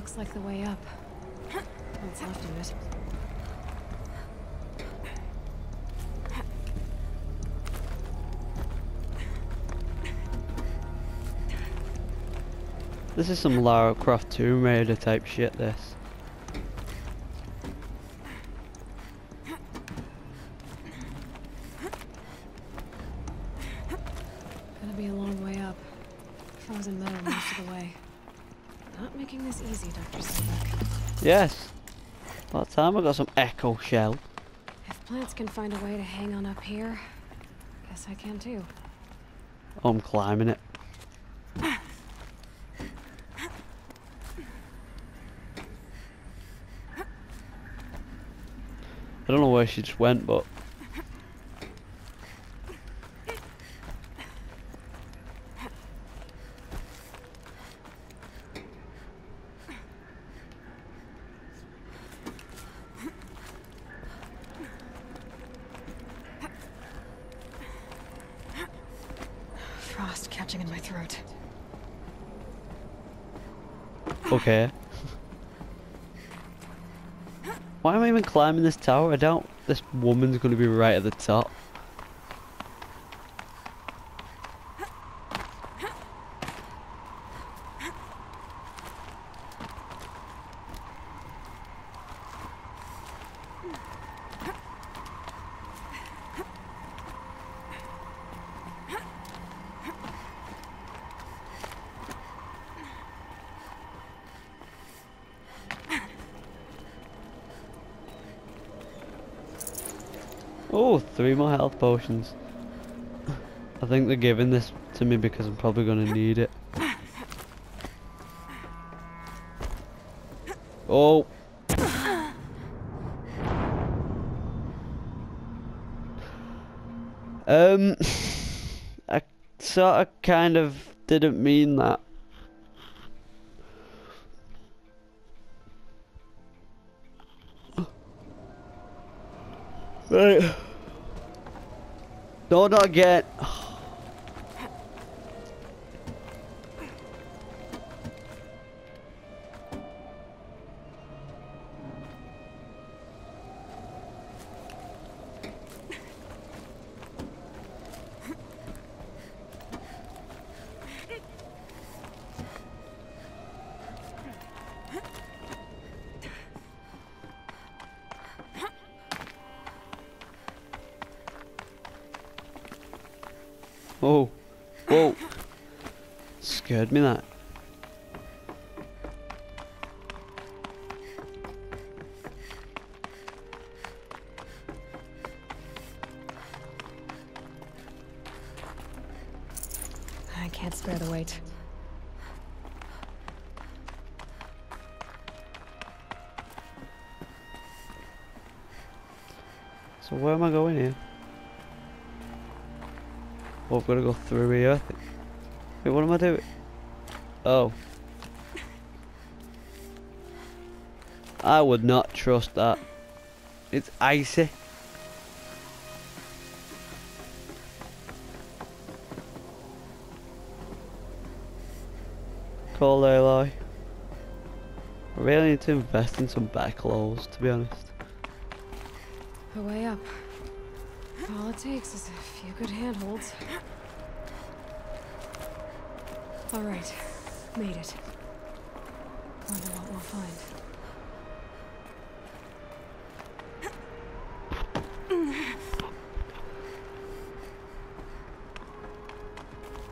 Looks like the way up. What's left of it. This is some Lara Croft Tomb Raider type shit, this. Gonna be a long way up. Frozen metal most of the way. Not making this easy, Dr. Sobeck. Yes. About time I got some Echo Shell. If plants can find a way to hang on up here, guess I can too. Oh, I'm climbing it. I don't know where she just went, but Frost catching in my throat. Okay. Why am I even climbing this tower? I doubt this woman's gonna be right at the top. Oh, three more health potions. I think they're giving this to me because I'm probably gonna need it. Oh. Um, I sort of kind of didn't mean that. Right. No, not again. Scared me that. I can't spare the weight. So where am I going here? Oh, I've got to go through here. Wait, what am I doing? Oh. I would not trust that. It's icy. Call Aloy. I really need to invest in some better clothes, to be honest. A way up. All it takes is a few good handholds. All right, made it. Wonder what we'll find.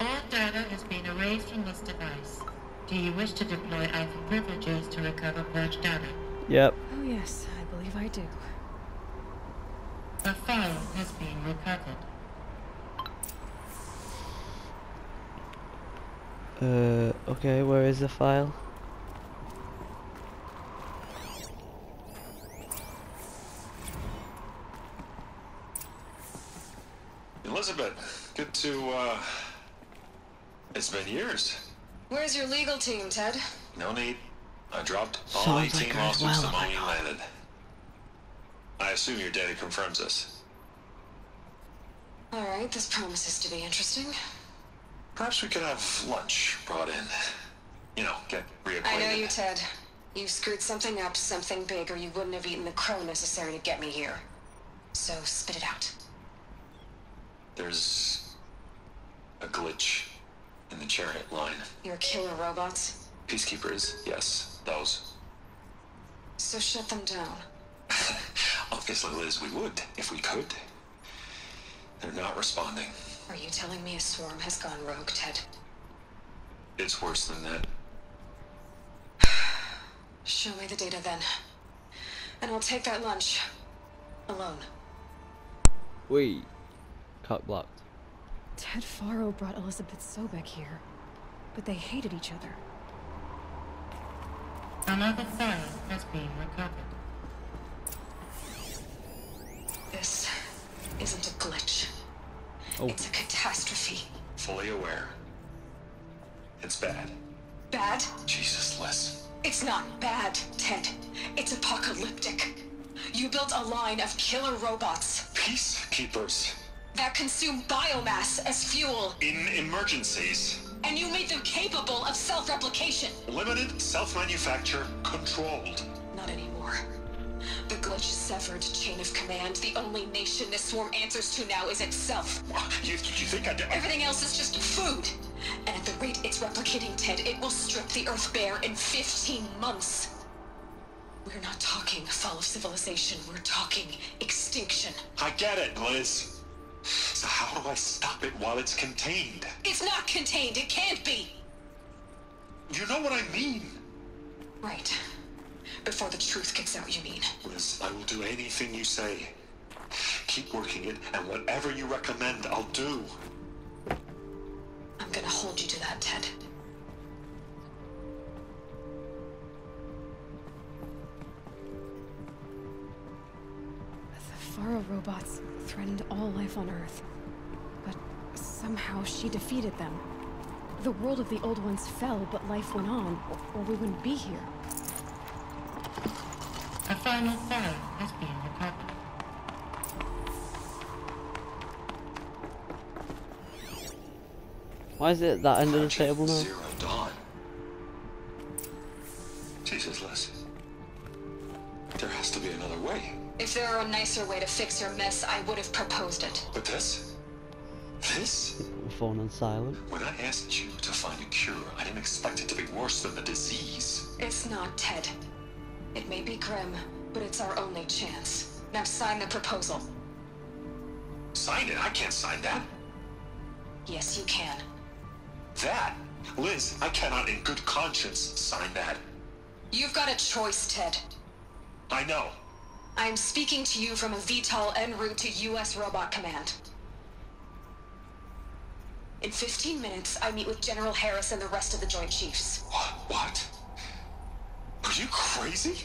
All data has been erased from this device. Do you wish to deploy Alpha privileges to recover purged data? Yep. Oh yes, I believe I do. The file has been recovered. Uh, okay, where is the file? Elizabeth, good to, uh... It's been years. Where's your legal team, Ted? No need. I dropped all Sounds 18 like her lawsuits well, the moment you landed. I assume your daddy confirms this. All right, this promises to be interesting. Perhaps we could have lunch brought in. You know, get reacquainted. I know you, Ted. You've screwed something up, something big, or you wouldn't have eaten the crow necessary to get me here. So spit it out. There's a glitch in the chariot line. Your killer robots? Peacekeepers, yes, those. So shut them down. Obviously, Liz, we would if we could. They're not responding. Are you telling me a swarm has gone rogue, Ted? It's worse than that. Show me the data then. And I'll take that lunch. Alone. Wait. Cut blocked. Ted Faro brought Elizabeth Sobeck here, but they hated each other. Another file has been recovered. This isn't a glitch. Oh. It's a catastrophe. Fully aware. It's bad. Bad? Jesus, Liz. It's not bad, Ted. It's apocalyptic. You built a line of killer robots Peacekeepers. that consume biomass as fuel, In emergencies. and you made them capable of self-replication. Limited, self-manufacture, controlled. Not anymore. Severed chain of command. The only nation this swarm answers to now is itself. You, you think I... did? Everything else is just food. And at the rate it's replicating, Ted, it will strip the Earth bare in 15 months. We're not talking fall of civilization. We're talking extinction. I get it, Liz. So how do I stop it while it's contained? It's not contained. It can't be. You know what I mean. Right. Before the truth gets out, you mean. Liz, I will do anything you say. Keep working it, and whatever you recommend, I'll do. I'm gonna hold you to that, Ted. The Faro robots threatened all life on Earth. But somehow she defeated them. The world of the old ones fell, but life went on, or, or we wouldn't be here. A final file has been recovered. Why is it at that end of the table now? Zero dawn. Jesus, Liz. There has to be another way. If there were a nicer way to fix your mess, I would have proposed it. But this? This? Phone on silent. When I asked you to find a cure, I didn't expect it to be worse than the disease. It's not, Ted. It may be grim, but it's our only chance. Now sign the proposal. Sign it. I can't sign that. Yes, you can. That? Liz, I cannot in good conscience sign that. You've got a choice, Ted. I know. I am speaking to you from a VTOL en route to U.S. Robot Command. In 15 minutes, I meet with General Herres and the rest of the Joint Chiefs. What? What? Are you crazy?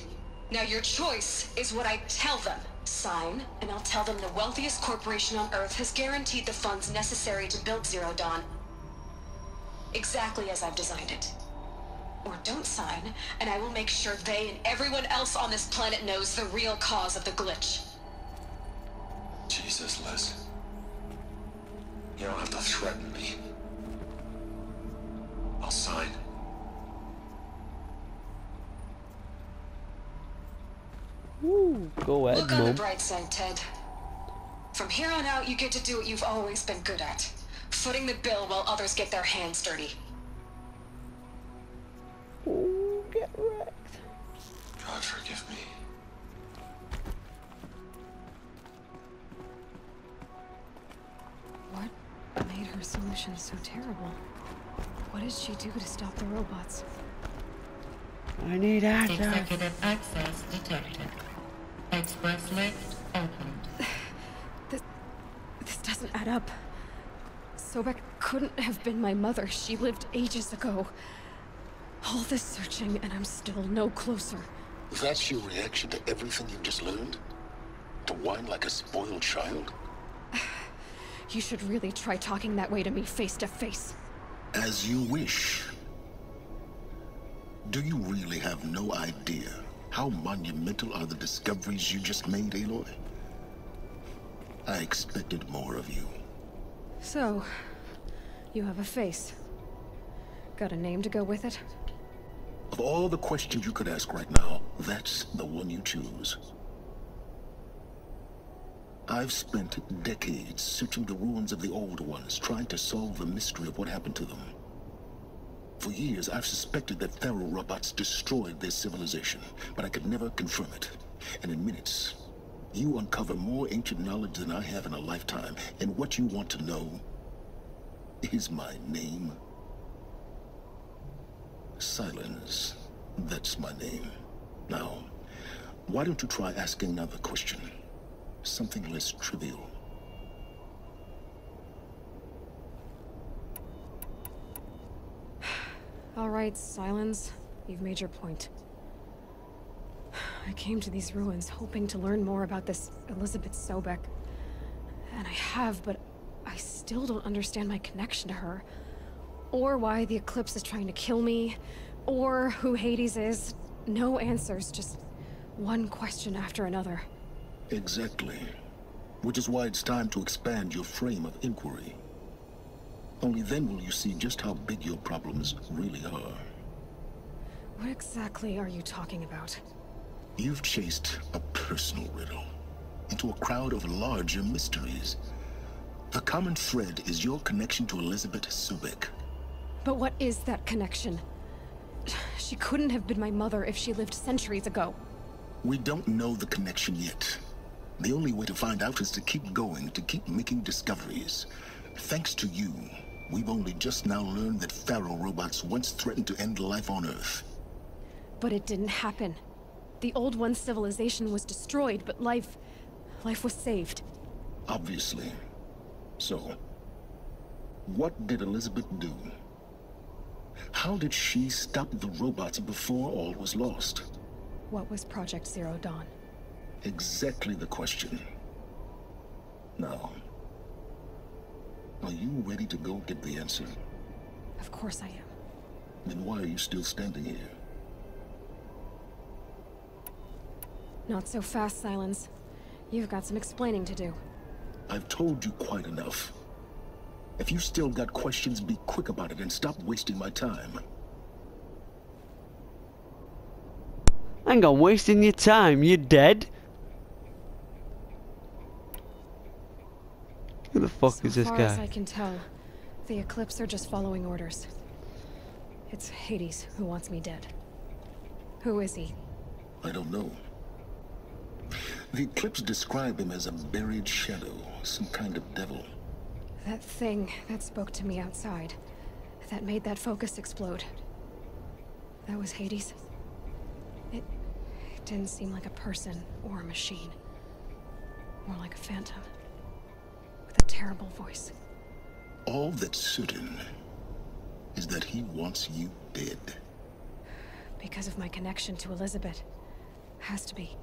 Now, your choice is what I tell them. Sign, and I'll tell them the wealthiest corporation on Earth has guaranteed the funds necessary to build Zero Dawn. Exactly as I've designed it. Or don't sign, and I will make sure they and everyone else on this planet knows the real cause of the glitch. Jesus, Liz. You don't have to threaten me. Woo, go ahead, Look on the bright side, Ted. From here on out, you get to do what you've always been good at. Footing the bill while others get their hands dirty. Ooh, get wrecked. God forgive me. What made her solution so terrible? What did she do to stop the robots? I need access. Executive access detected. Express lift opened. This, this doesn't add up. Sobeck couldn't have been my mother. She lived ages ago. All this searching, and I'm still no closer. That's your reaction to everything you've just learned? To whine like a spoiled child? You should really try talking that way to me face to face. As you wish. Do you really have no idea how monumental are the discoveries you just made, Aloy? I expected more of you. So, you have a face. Got a name to go with it? Of all the questions you could ask right now, that's the one you choose. I've spent decades searching the ruins of the old ones, trying to solve the mystery of what happened to them. For years, I've suspected that Faro robots destroyed their civilization, but I could never confirm it. And in minutes, you uncover more ancient knowledge than I have in a lifetime, and what you want to know is my name. Sylens. That's my name. Now, why don't you try asking another question? Something less trivial. All right, Sylens. You've made your point. I came to these ruins hoping to learn more about this Elizabeth Sobeck. And I have, but I still don't understand my connection to her. Or why the Eclipse is trying to kill me. Or who Hades is. No answers, just one question after another. Exactly. Which is why it's time to expand your frame of inquiry. Only then will you see just how big your problems really are. What exactly are you talking about? You've chased a personal riddle into a crowd of larger mysteries. The common thread is your connection to Elizabeth Sobeck. But what is that connection? She couldn't have been my mother if she lived centuries ago. We don't know the connection yet. The only way to find out is to keep going, to keep making discoveries. Thanks to you, we've only just now learned that Faro robots once threatened to end life on Earth. But it didn't happen. The Old One's civilization was destroyed, but life... life was saved. Obviously. So, what did Elizabeth do? How did she stop the robots before all was lost? What was Project Zero Dawn? Exactly the question. Now, are you ready to go get the answer? Of course I am. Then why are you still standing here? Not so fast, Sylens. You've got some explaining to do. I've told you quite enough. If you still got questions, be quick about it and stop wasting my time. Hang on, wasting your time. You're dead? Who the fuck so is this far as I can tell, the Eclipse are just following orders. It's Hades who wants me dead. Who is he? I don't know. The Eclipse describe him as a buried shadow, some kind of devil. That thing that spoke to me outside. That made that focus explode. That was Hades. It, it didn't seem like a person or a machine. More like a phantom. Terrible voice. All that's certain is that he wants you dead. Because of my connection to Elizabeth. Has to be.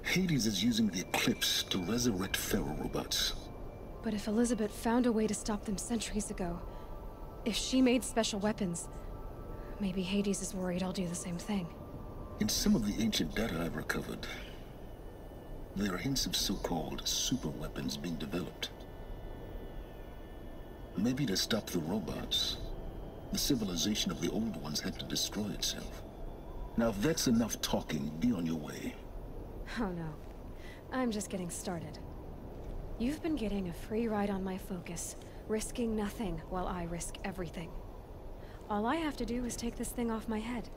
Hades is using the Eclipse to resurrect Faro robots. But if Elizabeth found a way to stop them centuries ago, if she made special weapons, maybe Hades is worried I'll do the same thing. In some of the ancient data I've recovered, there are hints of so-called super weapons being developed. Maybe to stop the robots, the civilization of the old ones had to destroy itself. Now, if that's enough talking, be on your way. Oh no. I'm just getting started. You've been getting a free ride on my focus, risking nothing while I risk everything. All I have to do is take this thing off my head,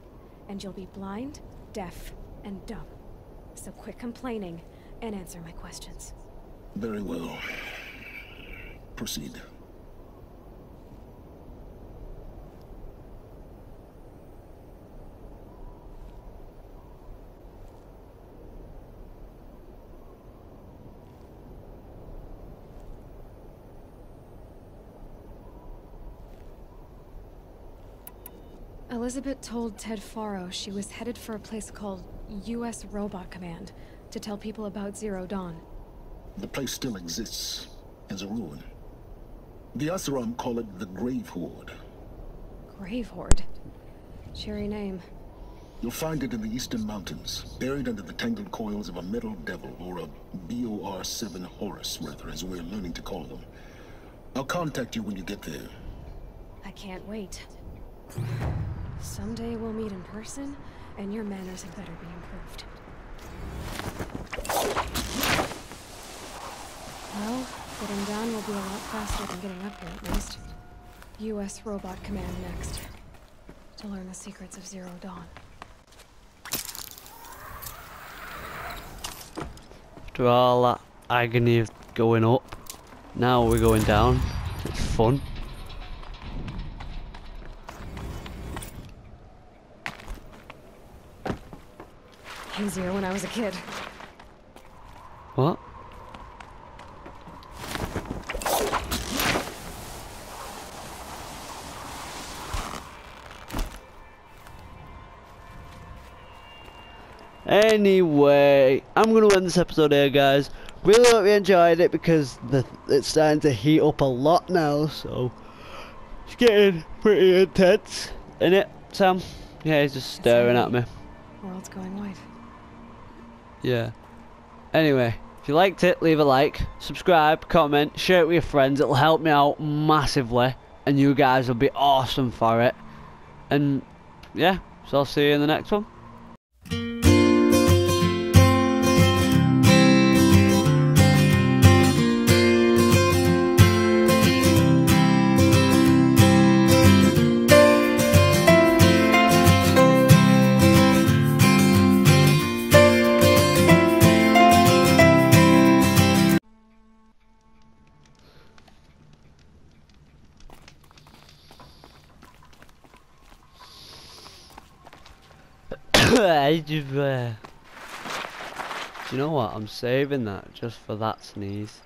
and you'll be blind, deaf, and dumb. So quit complaining and answer my questions. Very well. Proceed. Elizabeth told Ted Faro she was headed for a place called U.S. Robot Command to tell people about Zero Dawn. The place still exists as a ruin. The Oseram call it the Grave-Hoard. Grave Horde. Cheery name. You'll find it in the eastern mountains, buried under the tangled coils of a metal devil, or a BOR-7 Horus, rather, as we're learning to call them. I'll contact you when you get there. I can't wait. Someday we'll meet in person, and your manners had better be improved. Well, getting down will be a lot faster than getting up here at least. U.S. Robot Command next. To learn the secrets of Zero Dawn. After all that agony of going up, now we're going down. It's fun. Easier when I was a kid. What? Anyway, I'm gonna end this episode here, guys. Really hope you enjoyed it because the it's starting to heat up a lot now, so it's getting pretty intense. isn't it, Sam? Yeah, he's just staring at me. World's going white. Yeah. Anyway, if you liked it, leave a like, subscribe, comment, share it with your friends. It'll help me out massively, and you guys will be awesome for it. And yeah, so I'll see you in the next one. Uh, Do you know what? I'm saving that just for that sneeze.